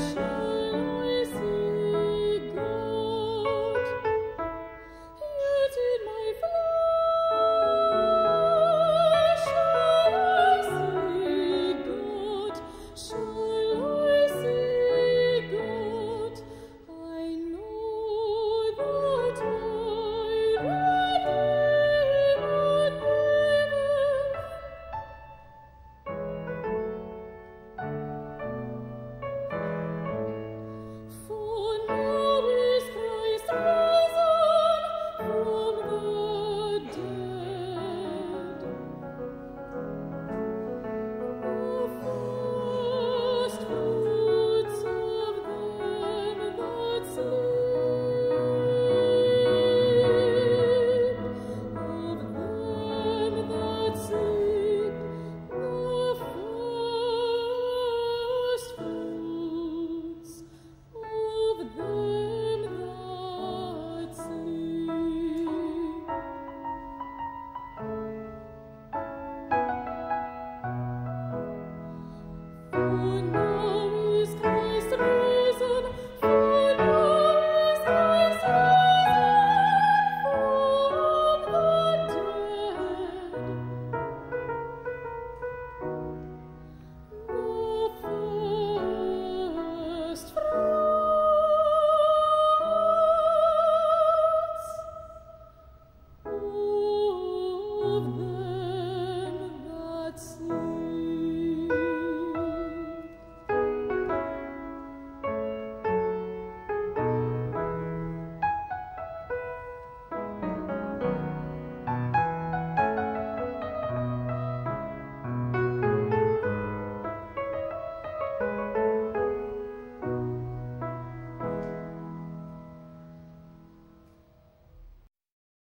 Christ. love.